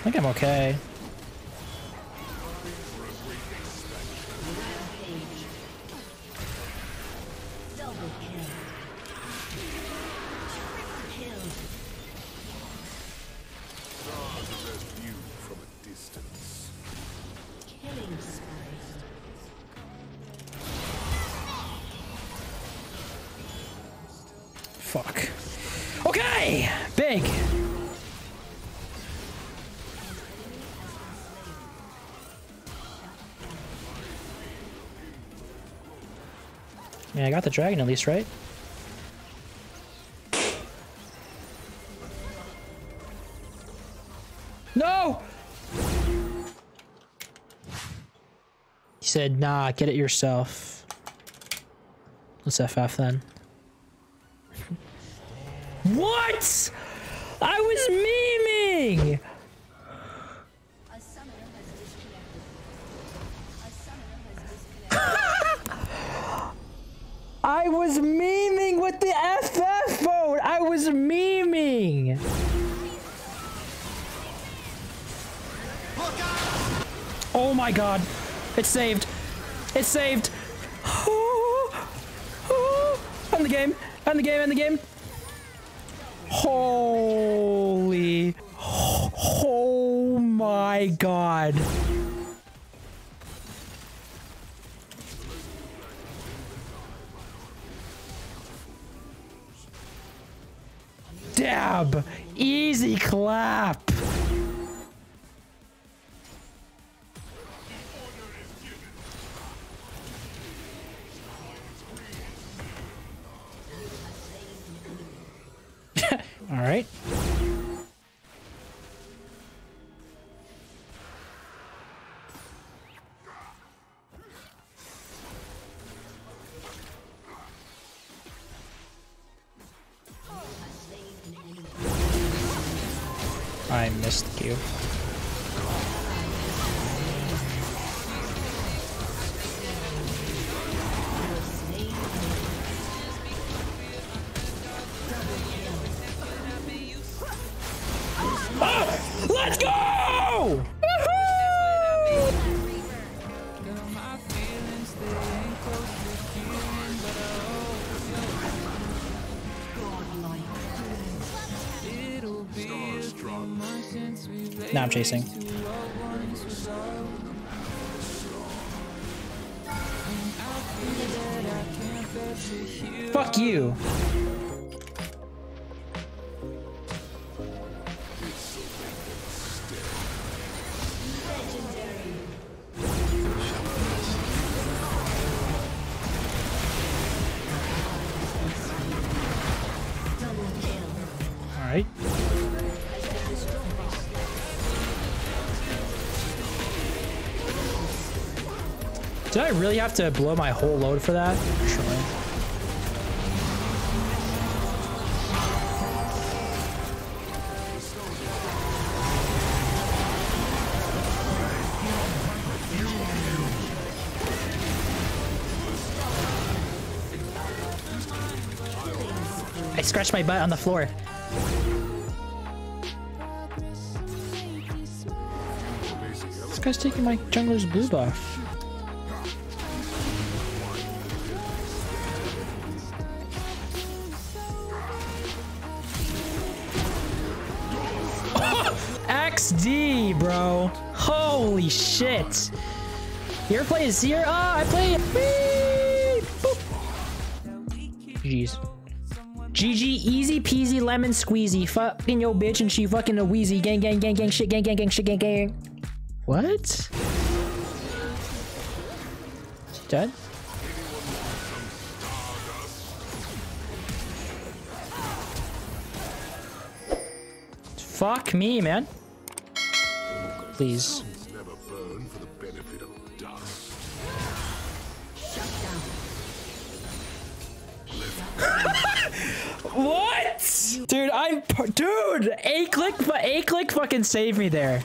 I think I'm okay. Fuck. Okay! Big! Yeah, I got the dragon at least, right? No! He said, nah, get it yourself. Let's FF then. what? I was memeing! I was memeing with the FF mode! I was memeing! Oh my god. It's saved. It's saved. End the game. End the game. End the game. Holy. Oh my god. Dab. Easy clap. I missed Q. Ah! Let's go! Now I'm chasing. Fuck you. Did I really have to blow my whole load for that? Sure. I scratched my butt on the floor. This guy's taking my jungler's blue buff. XD, bro. Holy shit. You play Zero? Oh, ah, I play. Boop. GG's. GG, easy peasy lemon squeezy. Fucking yo bitch and she fucking a wheezy. Gang, gang, gang, gang, shit, gang, gang, gang, shit, gang, gang. What? Dead? Fuck me, man. Please. never burn for the benefit of dust. What? Dude, I'm dude. A click, but a click fucking saved me there.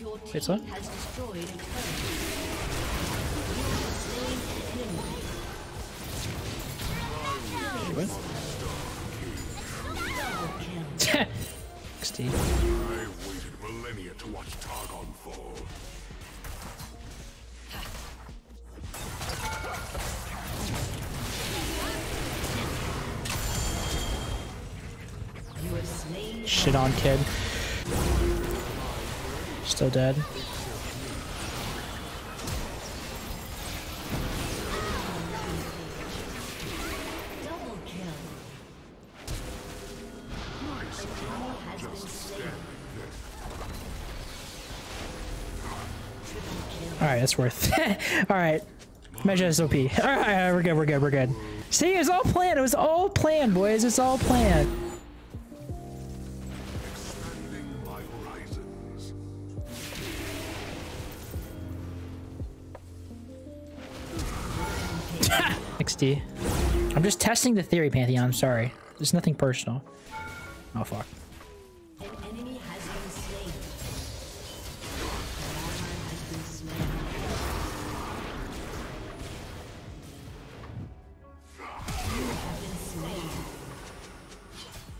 Your team Wait, what? has 60. I waited millennia to watch Targon fall. Shit on kid. Still dead. Triple kill. All right, that's worth. all right, measure SOP. All right, we're good. We're good. We're good. See, it was all planned. It was all planned, boys. It's all planned. XD. I'm just testing the theory, Pantheon. I'm sorry. There's nothing personal. Oh fuck.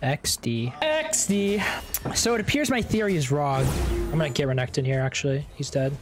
XD. XD. So it appears my theory is wrong. I'm gonna get Renekton here, actually. He's dead.